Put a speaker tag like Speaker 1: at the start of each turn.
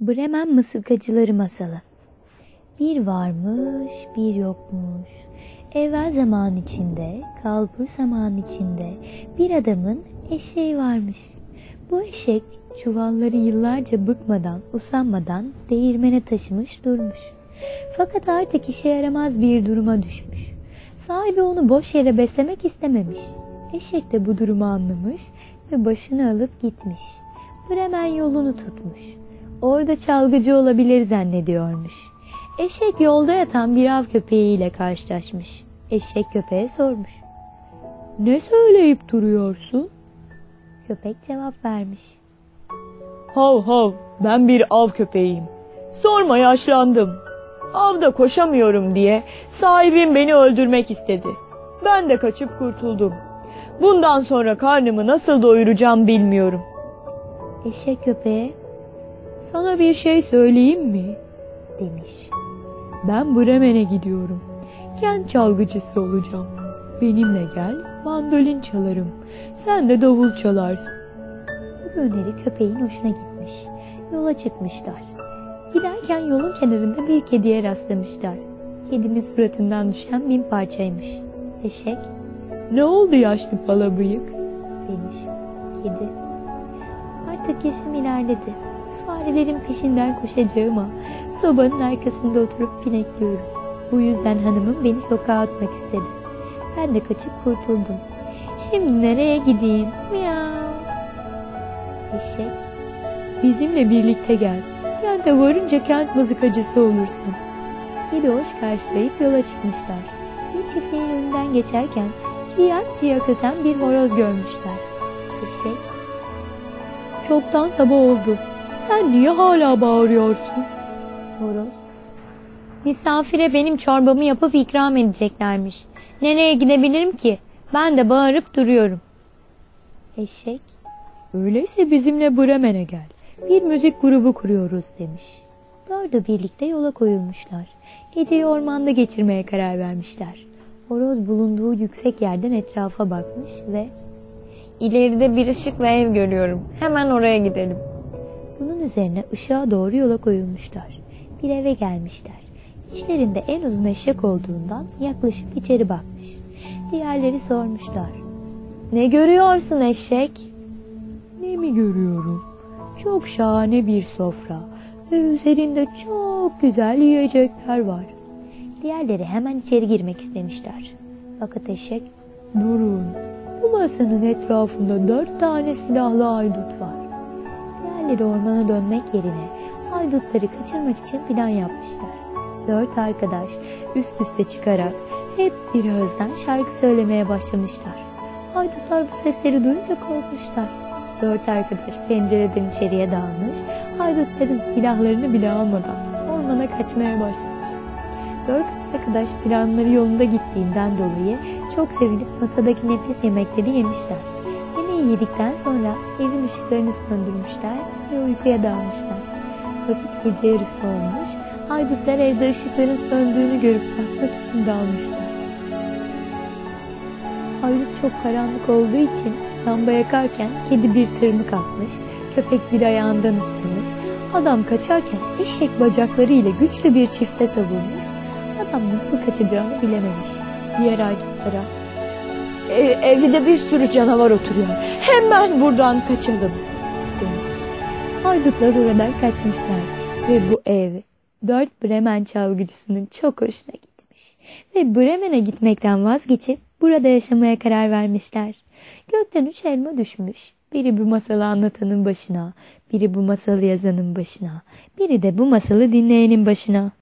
Speaker 1: Bremen Mısırkacıları Masalı Bir varmış, bir yokmuş. Evvel zaman içinde, kalbur zaman içinde bir adamın eşeği varmış. Bu eşek çuvalları yıllarca bıkmadan, usanmadan değirmene taşımış durmuş. Fakat artık işe yaramaz bir duruma düşmüş. Sahibi onu boş yere beslemek istememiş. Eşek de bu durumu anlamış ve başını alıp gitmiş. Bremen yolunu tutmuş. Orada çalgıcı olabilir zannediyormuş. Eşek yolda yatan bir av köpeğiyle karşılaşmış. Eşek köpeğe sormuş.
Speaker 2: Ne söyleyip duruyorsun?
Speaker 1: Köpek cevap vermiş.
Speaker 2: Hav hav ben bir av köpeğiyim. Sorma yaşlandım. Avda koşamıyorum diye sahibim beni öldürmek istedi. Ben de kaçıp kurtuldum. Bundan sonra karnımı nasıl doyuracağım bilmiyorum.
Speaker 1: Eşek köpeğe
Speaker 2: Sana bir şey söyleyeyim mi?
Speaker 1: demiş.
Speaker 2: Ben Bremen'e gidiyorum. Kent çalgıcısı olacağım. Benimle gel, mandolin çalarım. Sen de davul çalarsın.
Speaker 1: Bu öneri köpeğin hoşuna gitmiş. Yola çıkmışlar. Giderken yolun kenarında bir kediye rastlamışlar. Kedinin suratından düşen bin parçaymış. Eşek
Speaker 2: Ne oldu yaşlı pala bıyık?
Speaker 1: demiş. Kedi. Artık yaşım ilerledi. Farelerin peşinden koşacağıma sobanın arkasında oturup pinekliyorum. Bu yüzden hanımım beni sokağa atmak istedi. Ben de kaçıp kurtuldum. Şimdi nereye gideyim? Miau. Eşek
Speaker 2: Bizimle birlikte gel. Kente varınca kent mızıkacısı olursun.
Speaker 1: Kedi hoş karşılayıp yola çıkmışlar. Bir çiftliğin önünden geçerken ciyak ciyak bir horoz görmüşler. Eşek
Speaker 2: Çoktan sabah oldu. Sen niye hala bağırıyorsun?
Speaker 1: Horoz. Misafire benim çorbamı yapıp ikram edeceklermiş. Nereye gidebilirim ki? Ben de bağırıp duruyorum. Eşek
Speaker 2: Öyleyse bizimle Bremen'e gel. Bir müzik grubu kuruyoruz demiş.
Speaker 1: dördü birlikte yola koyulmuşlar. Geceyi ormanda geçirmeye karar vermişler. Horoz bulunduğu yüksek yerden etrafa bakmış ve
Speaker 3: İleride bir ışık ve ev görüyorum. Hemen oraya gidelim.
Speaker 1: Bunun üzerine ışığa doğru yola koyulmuşlar. Bir eve gelmişler. İçlerinde en uzun eşek olduğundan yaklaşıp içeri bakmış. Diğerleri sormuşlar. Ne görüyorsun eşek?
Speaker 2: Ne mi görüyorum? Çok şahane bir sofra ve üzerinde çok güzel yiyecekler var.
Speaker 1: Diğerleri hemen içeri girmek istemişler. Fakat eşek
Speaker 2: Durun. Bu masanın etrafında dört tane silahlı haydut var.
Speaker 1: Diğerleri ormana dönmek yerine haydutları kaçırmak için plan yapmışlar. Dört arkadaş üst üste çıkarak hep bir ağızdan şarkı söylemeye başlamışlar. Haydutlar bu sesleri duyunca korkmuşlar. Dört arkadaş pencereden içeriye dalmış, haydutların silahlarını bile almadan ormana kaçmaya başlamış. Dört arkadaş planları yolunda gittiğinden dolayı çok sevinip masadaki nefis yemekleri yemişler. Yemeği yedikten sonra evin ışıklarını söndürmüşler ve uykuya dalmışlar. Vakit gece yarısı olmuş, haydutlar evde ışıkların söndüğünü görüp bakmak için dalmışlar. Haydut çok karanlık olduğu için lamba yakarken kedi bir tırmık atmış, köpek bir ayağından ısırmış, adam kaçarken eşek bacaklarıyla güçlü bir çifte savurmuş, adam nasıl kaçacağını bilememiş. Diğer haydutlara
Speaker 2: E, evde bir sürü canavar oturuyor. Hemen buradan kaçalım.
Speaker 1: Haydutlar oradan kaçmışlar ve bu ev dört Bremen çalgıcısının çok hoşuna gitmiş. Ve Bremen'e gitmekten vazgeçip burada yaşamaya karar vermişler. Gökten üç elma düşmüş. Biri bu masalı anlatanın başına, biri bu masalı yazanın başına, biri de bu masalı dinleyenin başına.